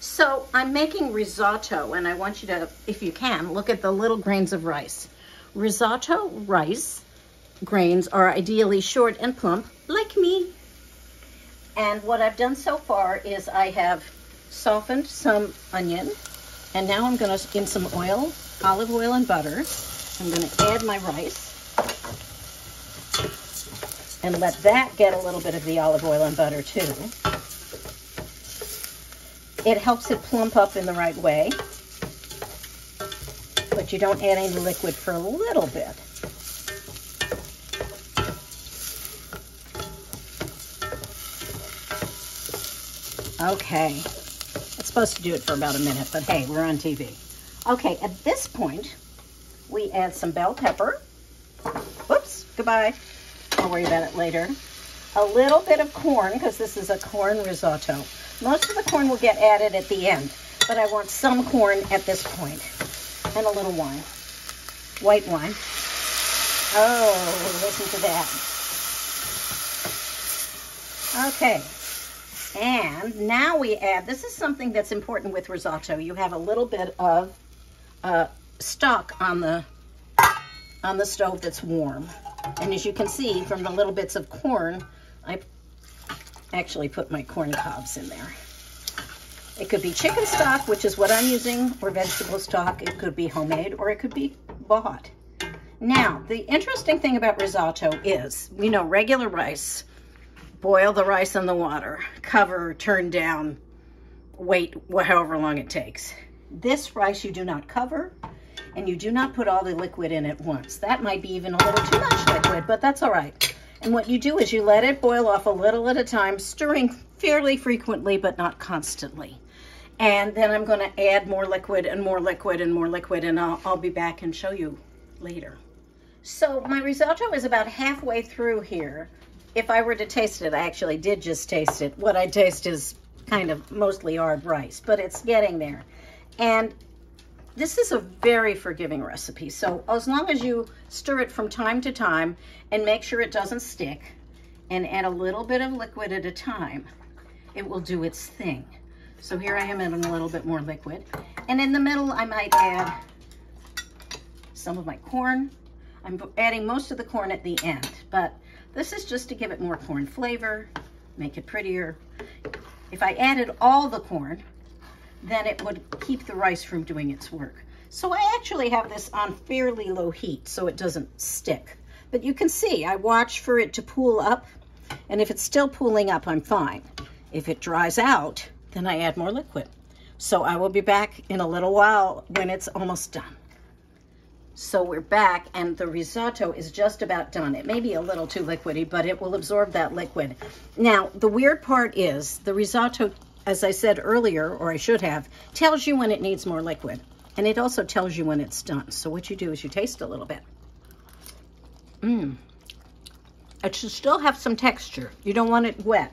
So I'm making risotto and I want you to, if you can, look at the little grains of rice. Risotto rice grains are ideally short and plump, like me. And what I've done so far is I have softened some onion and now I'm gonna, in some oil, olive oil and butter, I'm gonna add my rice and let that get a little bit of the olive oil and butter too. It helps it plump up in the right way, but you don't add any liquid for a little bit. Okay, it's supposed to do it for about a minute, but hey, we're on TV. Okay, at this point, we add some bell pepper. Whoops, goodbye. I'll worry about it later. A little bit of corn, because this is a corn risotto. Most of the corn will get added at the end, but I want some corn at this point. And a little wine. White wine. Oh, listen to that. Okay. And now we add, this is something that's important with risotto. You have a little bit of uh, stock on the, on the stove that's warm. And as you can see from the little bits of corn, I actually put my corn cobs in there. It could be chicken stock, which is what I'm using, or vegetable stock. It could be homemade, or it could be bought. Now, the interesting thing about risotto is, we know regular rice, boil the rice in the water, cover, turn down, wait however long it takes. This rice you do not cover, and you do not put all the liquid in at once. That might be even a little too much liquid, but that's all right. And what you do is you let it boil off a little at a time, stirring fairly frequently, but not constantly. And then I'm going to add more liquid and more liquid and more liquid, and I'll, I'll be back and show you later. So my risotto is about halfway through here. If I were to taste it, I actually did just taste it. What I taste is kind of mostly hard rice, but it's getting there. And this is a very forgiving recipe. So as long as you stir it from time to time and make sure it doesn't stick and add a little bit of liquid at a time, it will do its thing. So here I am adding a little bit more liquid. And in the middle, I might add some of my corn. I'm adding most of the corn at the end, but this is just to give it more corn flavor, make it prettier. If I added all the corn, then it would keep the rice from doing its work. So I actually have this on fairly low heat so it doesn't stick. But you can see, I watch for it to pool up, and if it's still pooling up, I'm fine. If it dries out, then I add more liquid. So I will be back in a little while when it's almost done. So we're back and the risotto is just about done. It may be a little too liquidy, but it will absorb that liquid. Now, the weird part is the risotto as I said earlier, or I should have, tells you when it needs more liquid. And it also tells you when it's done. So what you do is you taste a little bit. Mmm. It should still have some texture. You don't want it wet.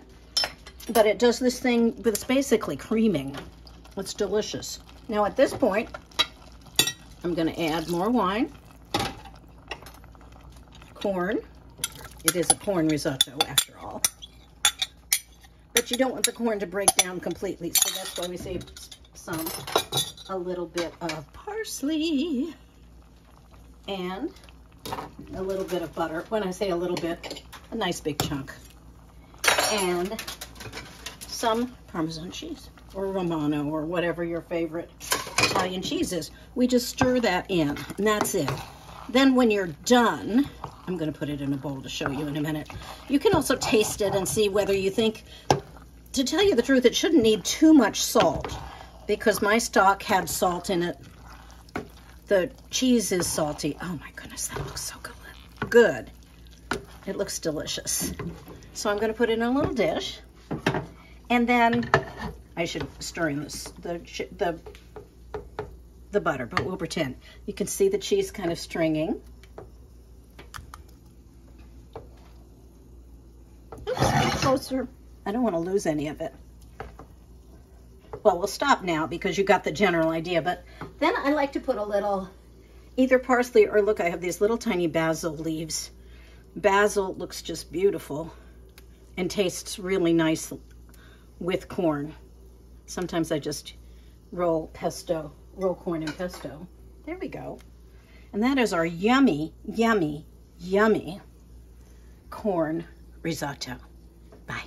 But it does this thing that's basically creaming. It's delicious. Now at this point, I'm going to add more wine. Corn. It is a corn risotto after all but you don't want the corn to break down completely. So that's why we save some, a little bit of parsley and a little bit of butter. When I say a little bit, a nice big chunk. And some Parmesan cheese or Romano or whatever your favorite Italian cheese is. We just stir that in and that's it. Then when you're done, I'm going to put it in a bowl to show you in a minute. You can also taste it and see whether you think to tell you the truth, it shouldn't need too much salt because my stock had salt in it. The cheese is salty. Oh my goodness, that looks so good. Good. It looks delicious. So I'm going to put it in a little dish. And then I should stir in this, the, the, the butter, but we'll pretend. You can see the cheese kind of stringing. Oops, closer. I don't want to lose any of it. Well, we'll stop now because you got the general idea, but then I like to put a little, either parsley or look, I have these little tiny basil leaves. Basil looks just beautiful and tastes really nice with corn. Sometimes I just roll pesto, roll corn and pesto. There we go. And that is our yummy, yummy, yummy corn risotto. Bye.